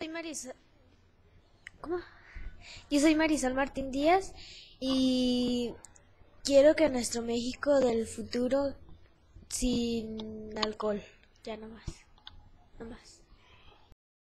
Soy Marisol. ¿Cómo? Yo soy Marisol Martín Díaz y quiero que nuestro México del futuro sin alcohol, ya no más, no más.